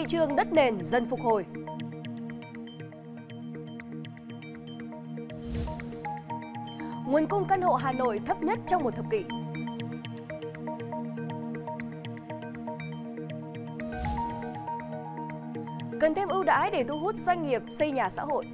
thị trường đất nền dần phục hồi. Nguồn cung căn hộ Hà Nội thấp nhất trong một thập kỷ. Cần thêm ưu đãi để thu hút doanh nghiệp xây nhà xã hội.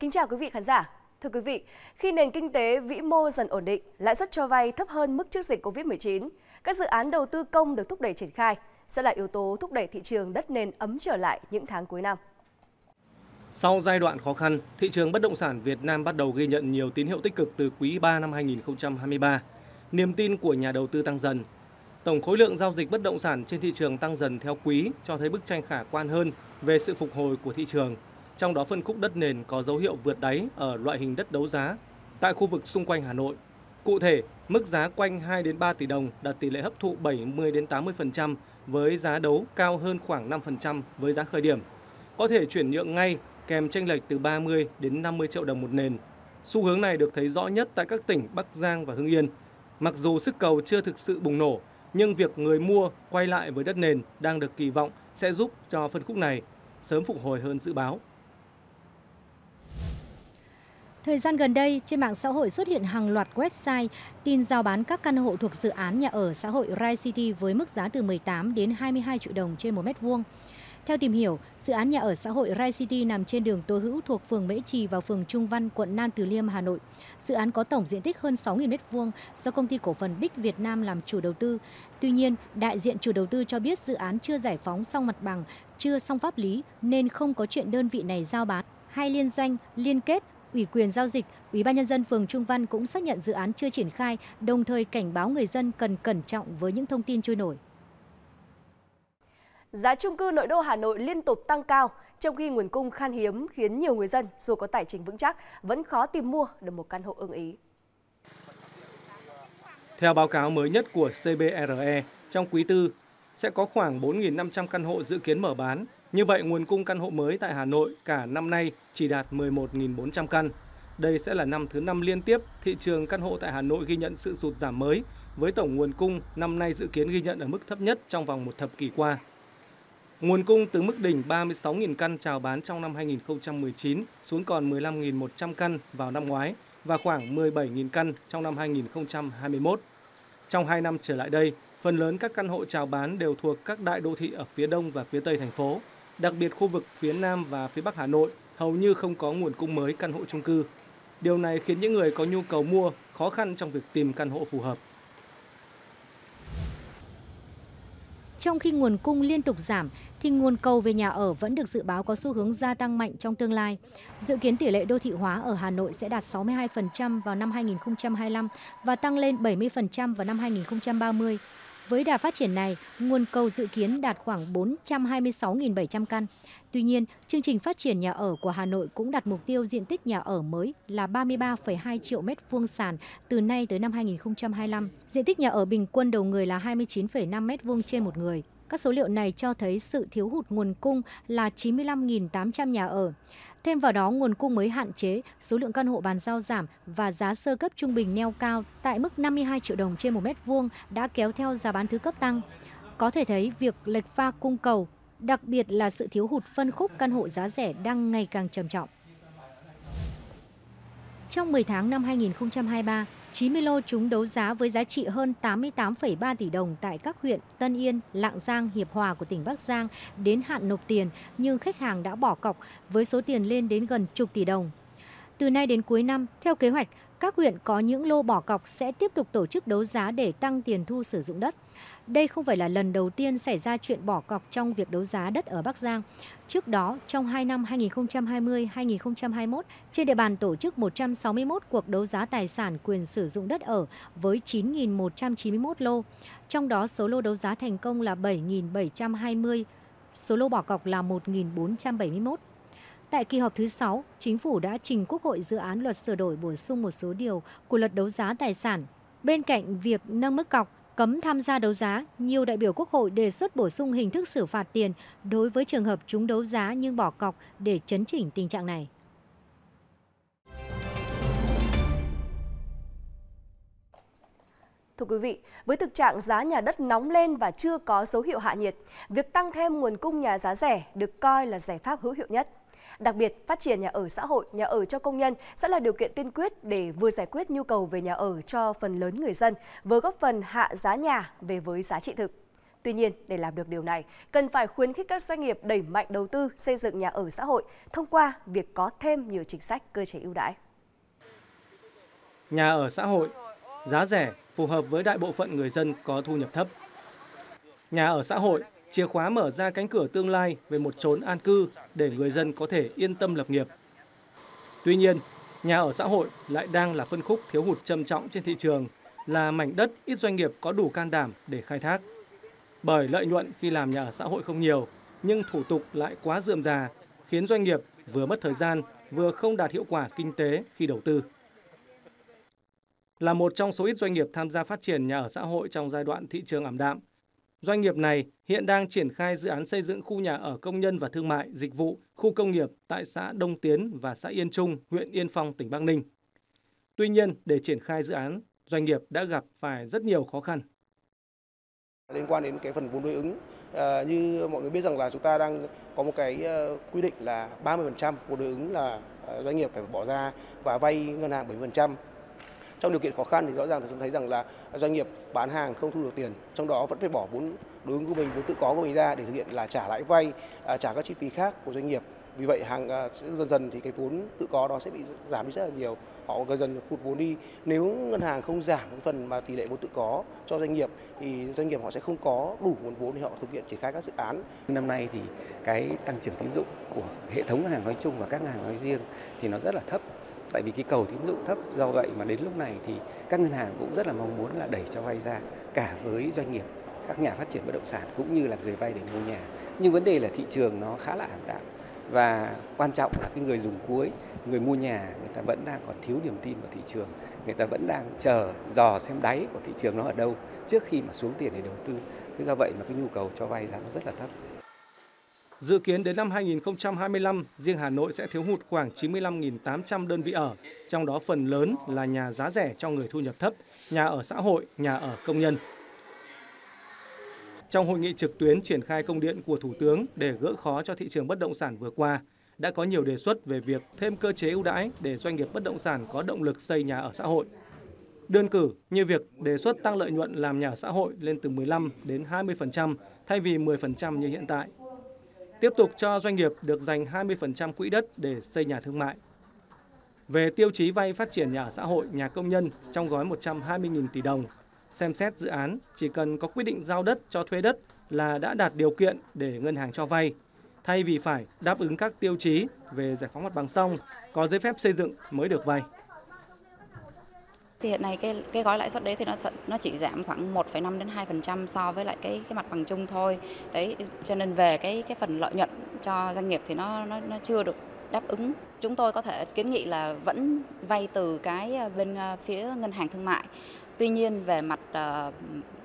Kính chào quý vị khán giả. Thưa quý vị, khi nền kinh tế vĩ mô dần ổn định, lãi suất cho vay thấp hơn mức trước dịch Covid-19, các dự án đầu tư công được thúc đẩy triển khai sẽ là yếu tố thúc đẩy thị trường đất nền ấm trở lại những tháng cuối năm. Sau giai đoạn khó khăn, thị trường bất động sản Việt Nam bắt đầu ghi nhận nhiều tín hiệu tích cực từ quý 3 năm 2023. Niềm tin của nhà đầu tư tăng dần. Tổng khối lượng giao dịch bất động sản trên thị trường tăng dần theo quý cho thấy bức tranh khả quan hơn về sự phục hồi của thị trường trong đó phân khúc đất nền có dấu hiệu vượt đáy ở loại hình đất đấu giá tại khu vực xung quanh Hà Nội. Cụ thể, mức giá quanh 2 đến 3 tỷ đồng đạt tỷ lệ hấp thụ 70 đến 80% với giá đấu cao hơn khoảng 5% với giá khởi điểm. Có thể chuyển nhượng ngay kèm tranh lệch từ 30 đến 50 triệu đồng một nền. Xu hướng này được thấy rõ nhất tại các tỉnh Bắc Giang và Hưng Yên. Mặc dù sức cầu chưa thực sự bùng nổ, nhưng việc người mua quay lại với đất nền đang được kỳ vọng sẽ giúp cho phân khúc này sớm phục hồi hơn dự báo. Thời gian gần đây, trên mạng xã hội xuất hiện hàng loạt website tin giao bán các căn hộ thuộc dự án nhà ở xã hội Rai City với mức giá từ 18 đến 22 triệu đồng trên một mét vuông. Theo tìm hiểu, dự án nhà ở xã hội Rai City nằm trên đường Tô Hữu thuộc phường Mễ Trì và phường Trung Văn, quận Nam Từ Liêm, Hà Nội. Dự án có tổng diện tích hơn 6.000 m2 do công ty cổ phần Bích Việt Nam làm chủ đầu tư. Tuy nhiên, đại diện chủ đầu tư cho biết dự án chưa giải phóng xong mặt bằng, chưa xong pháp lý nên không có chuyện đơn vị này giao bán hay liên doanh, liên kết ủy quyền giao dịch, Ủy ban nhân dân phường Trung Văn cũng xác nhận dự án chưa triển khai, đồng thời cảnh báo người dân cần cẩn trọng với những thông tin trôi nổi. Giá chung cư nội đô Hà Nội liên tục tăng cao, trong khi nguồn cung khan hiếm khiến nhiều người dân dù có tài chính vững chắc vẫn khó tìm mua được một căn hộ ưng ý. Theo báo cáo mới nhất của CBRE, trong quý tư sẽ có khoảng 4.500 căn hộ dự kiến mở bán, như vậy, nguồn cung căn hộ mới tại Hà Nội cả năm nay chỉ đạt 11.400 căn. Đây sẽ là năm thứ năm liên tiếp thị trường căn hộ tại Hà Nội ghi nhận sự sụt giảm mới, với tổng nguồn cung năm nay dự kiến ghi nhận ở mức thấp nhất trong vòng một thập kỷ qua. Nguồn cung từ mức đỉnh 36.000 căn chào bán trong năm 2019 xuống còn 15.100 căn vào năm ngoái và khoảng 17.000 căn trong năm 2021. Trong 2 năm trở lại đây, phần lớn các căn hộ chào bán đều thuộc các đại đô thị ở phía đông và phía tây thành phố. Đặc biệt khu vực phía Nam và phía Bắc Hà Nội hầu như không có nguồn cung mới căn hộ chung cư. Điều này khiến những người có nhu cầu mua khó khăn trong việc tìm căn hộ phù hợp. Trong khi nguồn cung liên tục giảm, thì nguồn cầu về nhà ở vẫn được dự báo có xu hướng gia tăng mạnh trong tương lai. Dự kiến tỷ lệ đô thị hóa ở Hà Nội sẽ đạt 62% vào năm 2025 và tăng lên 70% vào năm 2030. Với đà phát triển này, nguồn cầu dự kiến đạt khoảng 426.700 căn. Tuy nhiên, chương trình phát triển nhà ở của Hà Nội cũng đặt mục tiêu diện tích nhà ở mới là 33,2 triệu mét vuông sàn từ nay tới năm 2025. Diện tích nhà ở bình quân đầu người là 29,5 mét vuông trên một người. Các số liệu này cho thấy sự thiếu hụt nguồn cung là 95.800 nhà ở. Thêm vào đó, nguồn cung mới hạn chế, số lượng căn hộ bàn giao giảm và giá sơ cấp trung bình neo cao tại mức 52 triệu đồng trên một mét vuông đã kéo theo giá bán thứ cấp tăng. Có thể thấy việc lệch pha cung cầu, đặc biệt là sự thiếu hụt phân khúc căn hộ giá rẻ đang ngày càng trầm trọng. Trong 10 tháng năm 2023, 90 lô trúng đấu giá với giá trị hơn 88,3 tỷ đồng tại các huyện Tân Yên, Lạng Giang, Hiệp Hòa của tỉnh Bắc Giang đến hạn nộp tiền nhưng khách hàng đã bỏ cọc với số tiền lên đến gần chục tỷ đồng. Từ nay đến cuối năm, theo kế hoạch, các huyện có những lô bỏ cọc sẽ tiếp tục tổ chức đấu giá để tăng tiền thu sử dụng đất. Đây không phải là lần đầu tiên xảy ra chuyện bỏ cọc trong việc đấu giá đất ở Bắc Giang. Trước đó, trong 2 năm 2020-2021, trên địa bàn tổ chức 161 cuộc đấu giá tài sản quyền sử dụng đất ở với 9.191 lô. Trong đó, số lô đấu giá thành công là 7.720, số lô bỏ cọc là 1.471. Tại kỳ họp thứ 6, Chính phủ đã trình Quốc hội dự án luật sửa đổi bổ sung một số điều của luật đấu giá tài sản. Bên cạnh việc nâng mức cọc, cấm tham gia đấu giá, nhiều đại biểu Quốc hội đề xuất bổ sung hình thức xử phạt tiền đối với trường hợp chúng đấu giá nhưng bỏ cọc để chấn chỉnh tình trạng này. Thưa quý vị, với thực trạng giá nhà đất nóng lên và chưa có dấu hiệu hạ nhiệt, việc tăng thêm nguồn cung nhà giá rẻ được coi là giải pháp hữu hiệu nhất. Đặc biệt, phát triển nhà ở xã hội, nhà ở cho công nhân sẽ là điều kiện tiên quyết để vừa giải quyết nhu cầu về nhà ở cho phần lớn người dân, vừa góp phần hạ giá nhà về với giá trị thực. Tuy nhiên, để làm được điều này, cần phải khuyến khích các doanh nghiệp đẩy mạnh đầu tư xây dựng nhà ở xã hội thông qua việc có thêm nhiều chính sách cơ chế ưu đãi. Nhà ở xã hội, giá rẻ, phù hợp với đại bộ phận người dân có thu nhập thấp. Nhà ở xã hội, chìa khóa mở ra cánh cửa tương lai về một chốn an cư để người dân có thể yên tâm lập nghiệp. Tuy nhiên, nhà ở xã hội lại đang là phân khúc thiếu hụt trầm trọng trên thị trường, là mảnh đất ít doanh nghiệp có đủ can đảm để khai thác. Bởi lợi nhuận khi làm nhà ở xã hội không nhiều, nhưng thủ tục lại quá dườm già, khiến doanh nghiệp vừa mất thời gian, vừa không đạt hiệu quả kinh tế khi đầu tư. Là một trong số ít doanh nghiệp tham gia phát triển nhà ở xã hội trong giai đoạn thị trường ảm đạm, Doanh nghiệp này hiện đang triển khai dự án xây dựng khu nhà ở công nhân và thương mại, dịch vụ, khu công nghiệp tại xã Đông Tiến và xã Yên Trung, huyện Yên Phong, tỉnh Bắc Ninh. Tuy nhiên, để triển khai dự án, doanh nghiệp đã gặp phải rất nhiều khó khăn. Liên quan đến cái phần vốn đối ứng, ờ, như mọi người biết rằng là chúng ta đang có một cái ờ, quy định là 30% vốn đối ứng là ờ, doanh nghiệp phải bỏ ra và vay ngân hàng 70% trong điều kiện khó khăn thì rõ ràng chúng thấy rằng là doanh nghiệp bán hàng không thu được tiền, trong đó vẫn phải bỏ vốn đối ứng của mình, vốn tự có của mình ra để thực hiện là trả lãi vay à, trả các chi phí khác của doanh nghiệp. Vì vậy hàng à, dần dần thì cái vốn tự có đó sẽ bị giảm đi rất là nhiều. Họ dần dần cụt vốn đi. Nếu ngân hàng không giảm cái phần mà tỷ lệ vốn tự có cho doanh nghiệp thì doanh nghiệp họ sẽ không có đủ nguồn vốn để họ thực hiện triển khai các dự án. Năm nay thì cái tăng trưởng tín dụng của hệ thống ngân hàng nói chung và các ngân hàng nói riêng thì nó rất là thấp tại vì cái cầu tín dụng thấp, do vậy mà đến lúc này thì các ngân hàng cũng rất là mong muốn là đẩy cho vay ra, cả với doanh nghiệp, các nhà phát triển bất động sản cũng như là người vay để mua nhà. Nhưng vấn đề là thị trường nó khá là ảm đạm. Và quan trọng là cái người dùng cuối, người mua nhà, người ta vẫn đang còn thiếu niềm tin vào thị trường. Người ta vẫn đang chờ, dò xem đáy của thị trường nó ở đâu trước khi mà xuống tiền để đầu tư. Thế do vậy mà cái nhu cầu cho vay giá nó rất là thấp. Dự kiến đến năm 2025, riêng Hà Nội sẽ thiếu hụt khoảng 95.800 đơn vị ở, trong đó phần lớn là nhà giá rẻ cho người thu nhập thấp, nhà ở xã hội, nhà ở công nhân. Trong hội nghị trực tuyến triển khai công điện của Thủ tướng để gỡ khó cho thị trường bất động sản vừa qua, đã có nhiều đề xuất về việc thêm cơ chế ưu đãi để doanh nghiệp bất động sản có động lực xây nhà ở xã hội. Đơn cử như việc đề xuất tăng lợi nhuận làm nhà ở xã hội lên từ 15 đến 20% thay vì 10% như hiện tại tiếp tục cho doanh nghiệp được dành 20% quỹ đất để xây nhà thương mại. Về tiêu chí vay phát triển nhà ở xã hội, nhà công nhân trong gói 120.000 tỷ đồng, xem xét dự án chỉ cần có quyết định giao đất cho thuê đất là đã đạt điều kiện để ngân hàng cho vay, thay vì phải đáp ứng các tiêu chí về giải phóng mặt bằng xong, có giấy phép xây dựng mới được vay thì hiện nay cái cái gói lãi suất đấy thì nó nó chỉ giảm khoảng 1,5 đến 2% so với lại cái cái mặt bằng chung thôi. Đấy cho nên về cái cái phần lợi nhuận cho doanh nghiệp thì nó nó nó chưa được đáp ứng. Chúng tôi có thể kiến nghị là vẫn vay từ cái à, bên à, phía ngân hàng thương mại. Tuy nhiên về mặt à,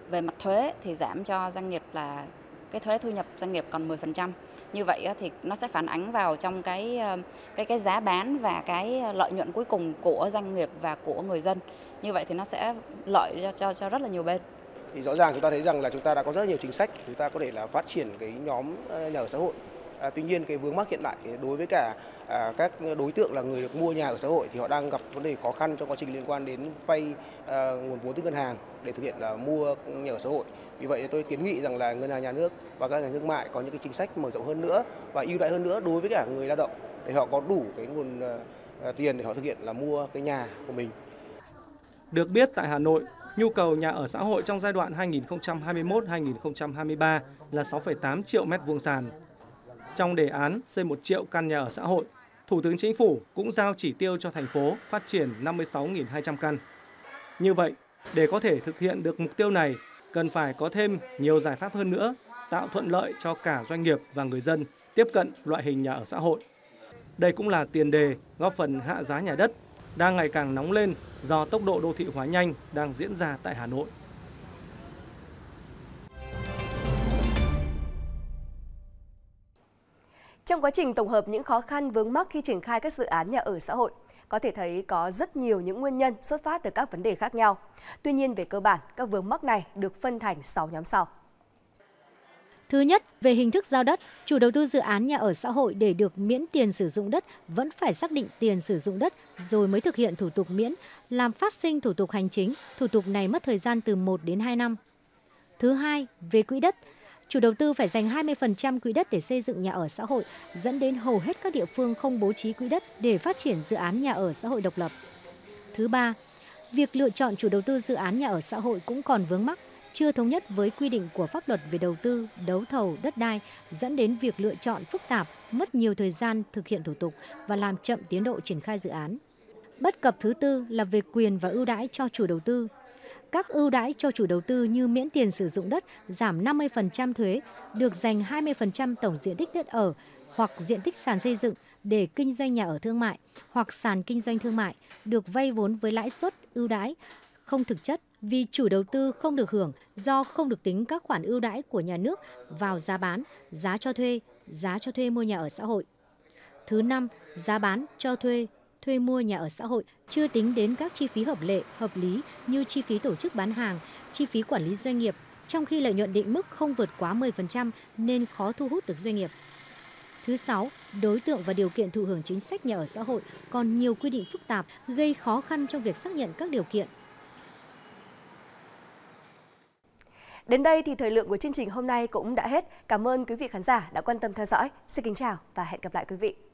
về mặt thuế thì giảm cho doanh nghiệp là cái thuế thu nhập doanh nghiệp còn 10%. Như vậy thì nó sẽ phản ánh vào trong cái ờ, cái cái giá bán và cái ờ, lợi nhuận cuối cùng của doanh nghiệp và của người dân. Như vậy thì nó sẽ lợi cho cho, cho rất là nhiều bên. Thì rõ ràng chúng ta thấy rằng là chúng ta đã có rất nhiều chính sách chúng ta có thể là phát triển cái nhóm ờ, nhà ở xã hội. À, tuy nhiên cái vướng mắc hiện tại đối với cả à, các đối tượng là người được mua nhà ở xã hội thì họ đang gặp vấn đề khó khăn trong quá trình liên quan đến vay à, nguồn vốn từ ngân hàng để thực hiện là mua nhà ở xã hội vì vậy tôi kiến nghị rằng là ngân hàng nhà nước và các ngân thương mại có những cái chính sách mở rộng hơn nữa và ưu đãi hơn nữa đối với cả người lao động để họ có đủ cái nguồn à, à tiền để họ thực hiện là mua cái nhà của mình. Được biết tại Hà Nội, nhu cầu nhà ở xã hội trong giai đoạn 2021-2023 là 6,8 triệu mét vuông sàn. Trong đề án xây 1 triệu căn nhà ở xã hội, Thủ tướng Chính phủ cũng giao chỉ tiêu cho thành phố phát triển 56.200 căn. Như vậy, để có thể thực hiện được mục tiêu này, cần phải có thêm nhiều giải pháp hơn nữa, tạo thuận lợi cho cả doanh nghiệp và người dân tiếp cận loại hình nhà ở xã hội. Đây cũng là tiền đề góp phần hạ giá nhà đất đang ngày càng nóng lên do tốc độ đô thị hóa nhanh đang diễn ra tại Hà Nội. Trong quá trình tổng hợp những khó khăn vướng mắc khi triển khai các dự án nhà ở xã hội, Có thể thấy có rất nhiều những nguyên nhân xuất phát từ các vấn đề khác nhau. Tuy nhiên về cơ bản, các vướng mắc này được phân thành 6 nhóm sau. Thứ nhất, về hình thức giao đất, chủ đầu tư dự án nhà ở xã hội để được miễn tiền sử dụng đất vẫn phải xác định tiền sử dụng đất rồi mới thực hiện thủ tục miễn, làm phát sinh thủ tục hành chính, thủ tục này mất thời gian từ 1 đến 2 năm. Thứ hai, về quỹ đất, chủ đầu tư phải dành 20% quỹ đất để xây dựng nhà ở xã hội, dẫn đến hầu hết các địa phương không bố trí quỹ đất để phát triển dự án nhà ở xã hội độc lập. Thứ ba, việc lựa chọn chủ đầu tư dự án nhà ở xã hội cũng còn vướng mắc chưa thống nhất với quy định của pháp luật về đầu tư, đấu thầu, đất đai, dẫn đến việc lựa chọn phức tạp, mất nhiều thời gian thực hiện thủ tục và làm chậm tiến độ triển khai dự án. Bất cập thứ tư là về quyền và ưu đãi cho chủ đầu tư. Các ưu đãi cho chủ đầu tư như miễn tiền sử dụng đất, giảm 50% thuế, được dành 20% tổng diện tích đất ở hoặc diện tích sàn xây dựng để kinh doanh nhà ở thương mại hoặc sàn kinh doanh thương mại, được vay vốn với lãi suất ưu đãi, không thực chất vì chủ đầu tư không được hưởng do không được tính các khoản ưu đãi của nhà nước vào giá bán, giá cho thuê, giá cho thuê mua nhà ở xã hội. Thứ năm, giá bán, cho thuê, thuê mua nhà ở xã hội chưa tính đến các chi phí hợp lệ, hợp lý như chi phí tổ chức bán hàng, chi phí quản lý doanh nghiệp, trong khi lợi nhuận định mức không vượt quá 10% nên khó thu hút được doanh nghiệp. Thứ sáu, đối tượng và điều kiện thụ hưởng chính sách nhà ở xã hội còn nhiều quy định phức tạp gây khó khăn trong việc xác nhận các điều kiện Đến đây thì thời lượng của chương trình hôm nay cũng đã hết. Cảm ơn quý vị khán giả đã quan tâm theo dõi. Xin kính chào và hẹn gặp lại quý vị.